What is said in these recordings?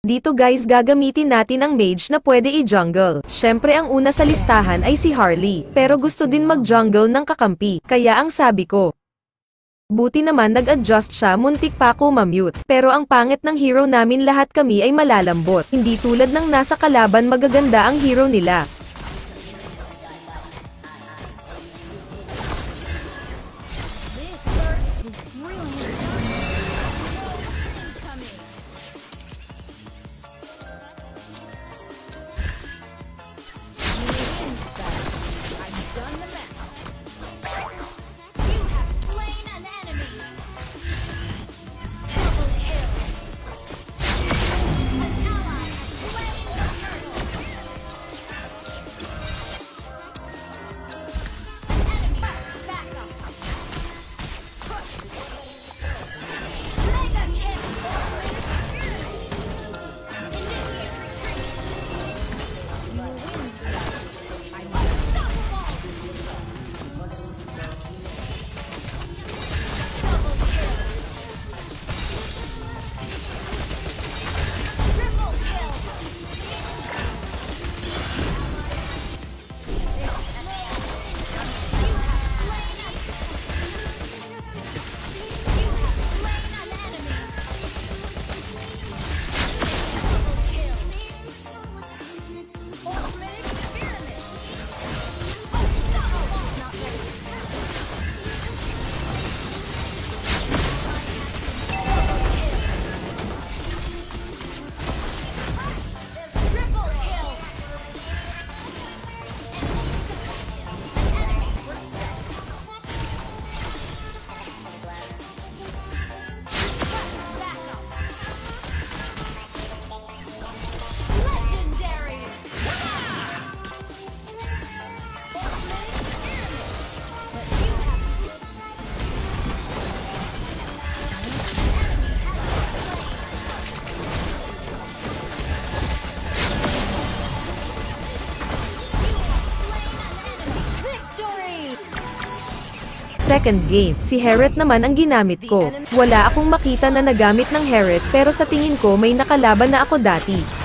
Dito guys gagamitin natin ang mage na pwede i-jungle. Syempre ang una sa listahan ay si Harley, pero gusto din mag-jungle ng kakampi, kaya ang sabi ko. Buti naman nag-adjust siya muntik pa ako mamute. Pero ang pangit ng hero namin lahat kami ay malalambot. Hindi tulad ng nasa kalaban magaganda ang hero nila. Second game, si Heret naman ang ginamit ko. Wala akong makita na nagamit ng Heret pero sa tingin ko may nakalaban na ako dati.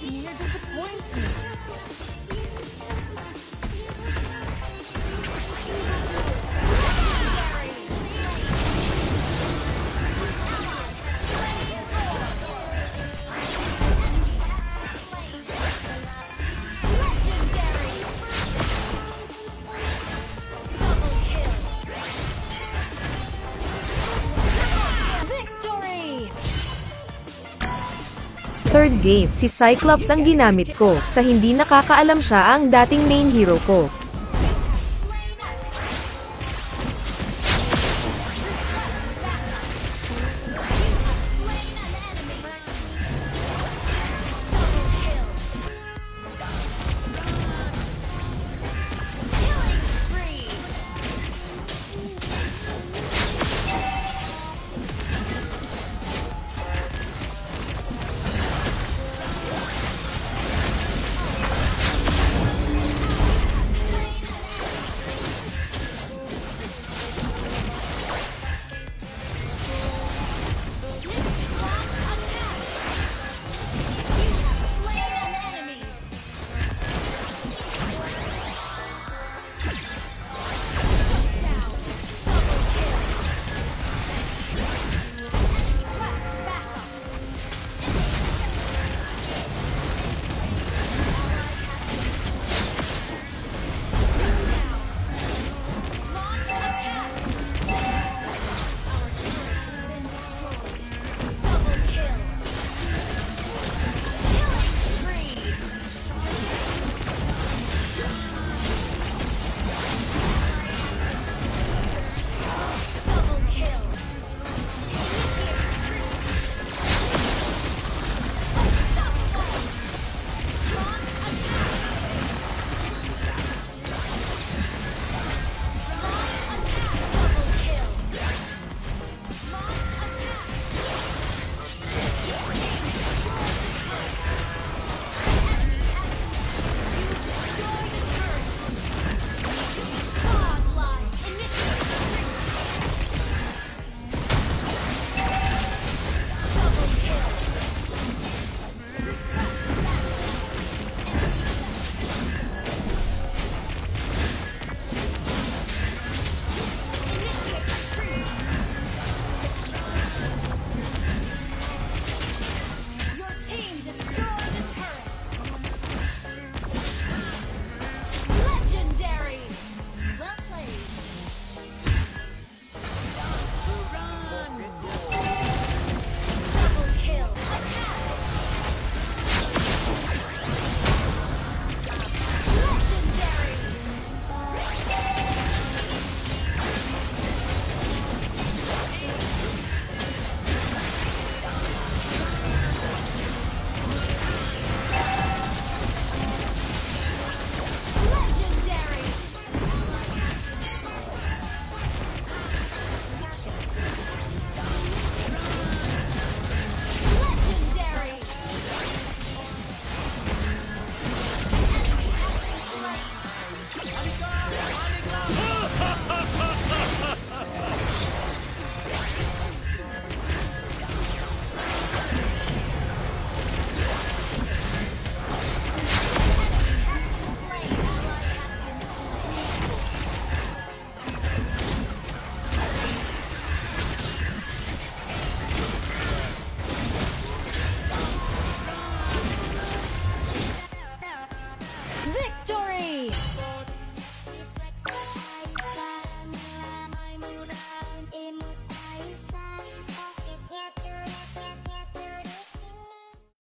Demeanor disappoints me. Third game, si Cyclops ang ginamit ko. Sa hindi nakakaalam siya ang dating main hero ko.